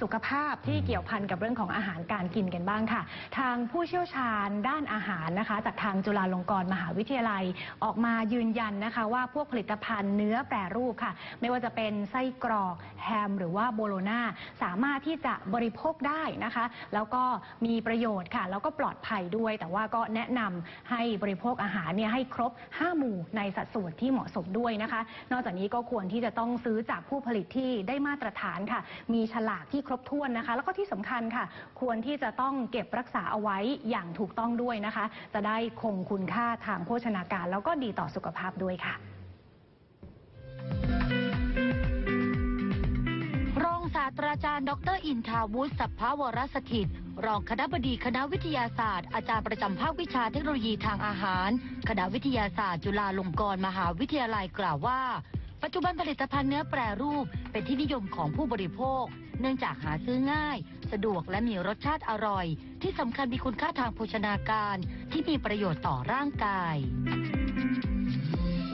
สุขภาพที่เกี่ยวพันกับเรื่องของอาหารการกินกันบ้างค่ะ ทางผู้เชี่ยวชาญด้านอาหารนะคะ จากทางจุฬาลงกรณ์มหาวิทยาลัยออกมายืนยันนะคะ ว่าพวกผลิตภัณฑ์เนื้อแปรรูปค่ะ ไม่ว่าจะเป็นไส้กรอกแฮม หรือว่าโบโลนาสามารถที่จะบริโภคได้นะคะ แล้วก็มีประโยชน์ค่ะ แล้วก็ปลอดภัยด้วย แต่ว่าก็แนะนำให้บริโภคอาหารเนี่ยให้ครบ 5 หมู่ในสัดส่วนที่เหมาะสมด้วยนะคะ นอกจากนี้ก็ควรที่จะต้องซื้อจากผู้ผลิตที่ได้มาตรฐานค่ะ มีฉลากที่ครบถ้วนนะคะ แล้วก็ที่สำคัญค่ะ ควรที่จะต้องเก็บรักษาเอาไว้อย่างถูกต้องด้วยนะคะ จะได้คงคุณค่าทางโภชนาการ แล้วก็ดีต่อสุขภาพด้วยค่ะรองศาสตราจารย์ ดร อินทาวุฒิสัพพวรสถิต รองคณะบดีคณะวิทยาศาสตร์ อาจารย์ประจำภาควิชาเทคโนโลยีทางอาหาร คณะวิทยาศาสตร์ จุฬาลงกรณ์มหาวิทยาลัยกล่าวว่า ปัจจุบันผลิตภัณฑ์เนื้อแปรรูปเป็นที่นิยมของผู้บริโภค เนื่องจากหาซื้อง่าย สะดวกและมีรสชาติอร่อย ที่สำคัญมีคุณค่าทางโภชนาการที่มีประโยชน์ต่อร่างกาย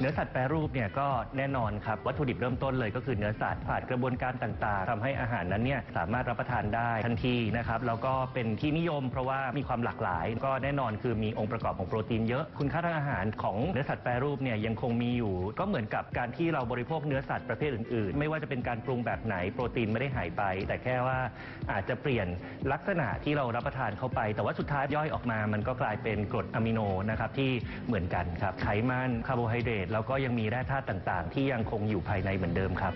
เนื้อสัตว์แปรรูปเนี่ยก็แน่นอนครับวัตถุดิบเริ่มต้นเลยก็คือเนื้อสัตว์ผ่านกระบวนการต่างๆทำให้อาหารนั้นเนี่ยสามารถรับประทานได้ทันทีนะครับแล้วก็เป็นที่นิยมเพราะว่ามีความหลากหลาย ก็แน่นอนคือมีองค์ประกอบของโปรตีนเยอะคุณค่าทางอาหารของเนื้อสัตว์แปรรูปเนี่ยยังคงมีอยู่ ก็เหมือนกับการที่เราบริโภคเนื้อสัตว์ประเภทอื่นๆ ไม่ว่าจะเป็นการปรุงแบบไหนโปรตีนไม่ได้หายไป แต่แค่ว่าอาจจะเปลี่ยนลักษณะที่เรารับประทานเข้าไป แต่ว่าสุดท้ายย่อยออกมา มันก็กลายเป็นกรดอะมิโนนะครับที่เหมือนกันครับไขมันคาร์โบไฮเดรตแล้วก็ยังมีแร่ธาตุต่างๆ ที่ยังคงอยู่ภายในเหมือนเดิมครับ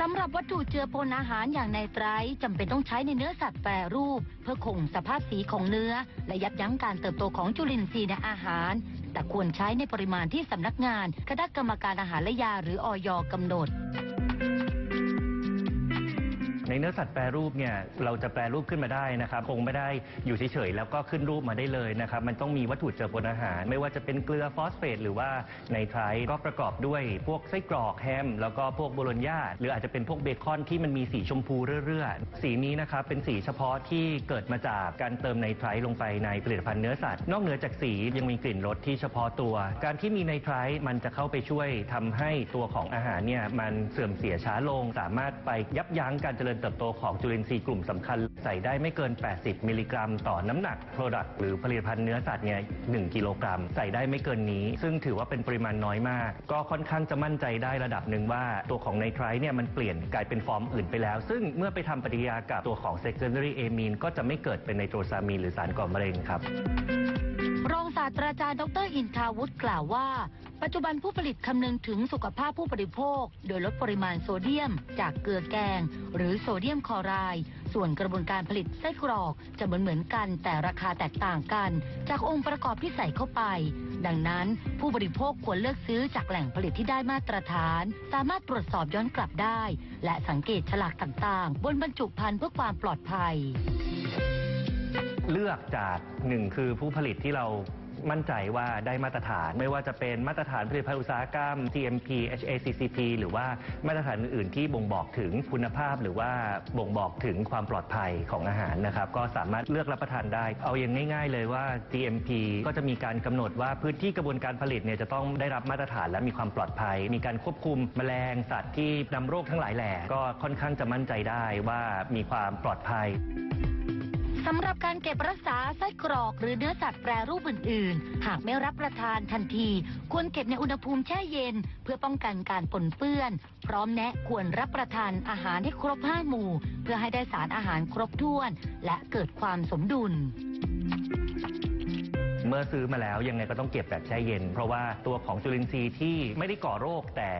สำหรับวัตถุเจือปนอาหารอย่างไนไตรท์จำเป็นต้องใช้ในเนื้อสัตว์แปรรูป เพื่อคงสภาพสีของเนื้อ และยับยั้งการเติบโตของจุลินทรีย์ในอาหาร แต่ควรใช้ในปริมาณที่สำนักงาน คณะกรรมการอาหารและยาหรืออยกำหนด ในเนื้อสัตว์แปรรูปเนี่ยเราจะแปรรูปขึ้นมาได้นะครับคงไม่ได้อยู่เฉยๆแล้วก็ขึ้นรูปมาได้เลยนะครับมันต้องมีวัตถุเจือปนอาหาร ไม่ว่าจะเป็นเกลือฟอสเฟตหรือว่าไนไตรท์ก็ประกอบด้วยพวกไส้กรอกแฮม แล้วก็พวกโบโลญญาหรืออาจจะเป็นพวกเบคอนที่มันมีสีชมพูเรื่อยๆสีนี้นะครับเป็นสีเฉพาะที่เกิดมาจากการเติมไนไตรท์ลงไปในผลิตภัณฑ์เนื้อสัตว์นอกเหนือจากสียังมีกลิ่นรสที่เฉพาะตัว การที่มีไนไตรท์มันจะเข้าไปช่วยทำให้ตัวของอาหารเนี่ยมันเสื่อมเสียช้าลง สามารถไปยับยั้งการเจริญเติบโตของจุลินทรีย์กลุ่มสำคัญ ใส่ได้ไม่เกิน 80 มิลลิกรัม ต่อน้ำหนัก product หรือผลิตภัณฑ์เนื้อสัตว์เนี่ย1กิโลกรัม ใส่ได้ไม่เกินนี้ ซึ่งถือว่าเป็นปริมาณน้อยมาก ก็ค่อนข้างจะมั่นใจได้ระดับหนึ่งว่าตัวของไนไตรท์เนี่ยมันเปลี่ยนกลายเป็นฟอร์มอื่นไปแล้ว ซึ่งเมื่อไปทำปฏิกิริยากับตัวของ secondary amine ก็จะไม่เกิดเป็นไนโตรซามีนหรือสารก่อมะเร็งครับ รองศาสตราจารย์ดรอินทาวุฒิกล่าวว่า ปัจจุบันผู้ผลิตคำนึงถึงสุขภาพผู้บริโภค โดยลดปริมาณโซเดียม จากเกลือแกง หรือโซเดียมคลอไรด์ส่วนกระบวนการผลิตไส้กรอกจะเหมือนเหมือนกัน แต่ราคาแตกต่างกัน จากองค์ประกอบที่ใส่เข้าไป ดังนั้นผู้บริโภคควรเลือกซื้อจากแหล่งผลิตที่ได้มาตรฐาน สามารถตรวจสอบย้อนกลับได้ และสังเกตฉลากต่างๆ บนบรรจุภัณฑ์เพื่อความปลอดภัย เลือกจากหนึ่งคือผู้ผลิตที่เรามั่นใจว่าได้มาตรฐาน ไม่ว่าจะเป็นมาตรฐานผลิตภัณฑ์อุตสาหกรรม GMP HACCP หรือว่ามาตรฐานอื่นๆที่บ่งบอกถึงคุณภาพ หรือว่าบ่งบอกถึงความปลอดภัยของอาหารนะครับ ก็สามารถเลือกรับประทานได้ เอาอย่างง่าย ๆ เลยว่า GMP ก็จะมีการกำหนดว่าพื้นที่กระบวนการผลิตเนี่ยจะต้องได้รับมาตรฐานและมีความปลอดภัย มีการควบคุมแมลงสัตว์ที่นำโรคทั้งหลายแหล่ก็ค่อนข้างจะมั่นใจได้ว่ามีความปลอดภัย สำหรับการเก็บรักษาไส้กรอกหรือเนื้อสัตว์แปรรูปอื่น ๆ หากไม่รับประทานทันที ควรเก็บในอุณหภูมิแช่เย็น เพื่อป้องกันการปนเปื้อน พร้อมแนะควรรับประทานอาหารให้ครบห้าหมู่ เพื่อให้ได้สารอาหารครบถ้วน และเกิดความสมดุล เมื่อซื้อมาแล้วยังไงก็ต้องเก็บแบบแช่เย็น เพราะว่าตัวของจุลินทรีย์ที่ไม่ได้ก่อโรค แต่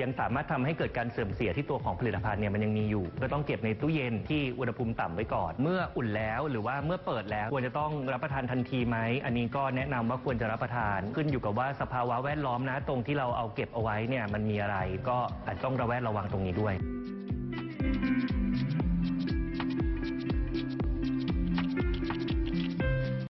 ยังสามารถทำให้เกิดการเสื่อมเสียที่ตัวของผลิตภัณฑ์เนี่ยมันยังมีอยู่ ก็ต้องเก็บในตู้เย็นที่อุณหภูมิต่ำไว้ก่อน เมื่ออุ่นแล้วหรือว่าเมื่อเปิดแล้วควรจะต้องรับประทานทันทีไหมอันนี้ก็แนะนำว่าควรจะรับประทานขึ้นอยู่กับว่าสภาวะแวดล้อมนะตรงที่เราเอาเก็บเอาไว้เนี่ยมันมีอะไร ก็อาจต้องระแวดระวังตรงนี้ด้วย